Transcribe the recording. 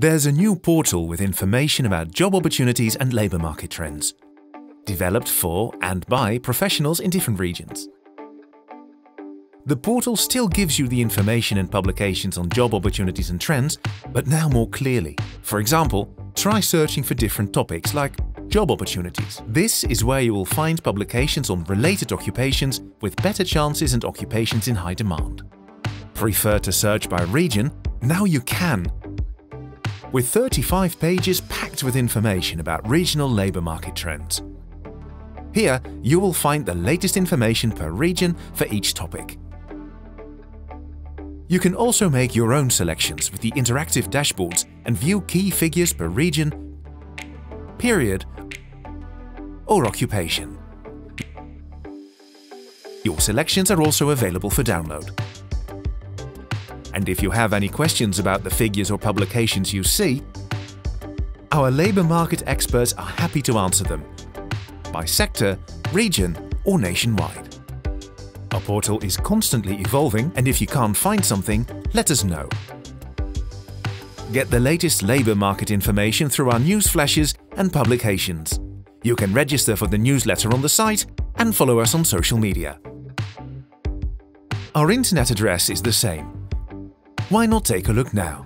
There's a new portal with information about job opportunities and labour market trends, developed for and by professionals in different regions. The portal still gives you the information and publications on job opportunities and trends, but now more clearly. For example, try searching for different topics like job opportunities. This is where you will find publications on related occupations with better chances and occupations in high demand. Prefer to search by region? Now you can with 35 pages packed with information about regional labour market trends. Here, you will find the latest information per region for each topic. You can also make your own selections with the interactive dashboards and view key figures per region, period or occupation. Your selections are also available for download. And if you have any questions about the figures or publications you see, our labour market experts are happy to answer them, by sector, region or nationwide. Our portal is constantly evolving and if you can't find something, let us know. Get the latest labour market information through our news flashes and publications. You can register for the newsletter on the site and follow us on social media. Our internet address is the same why not take a look now?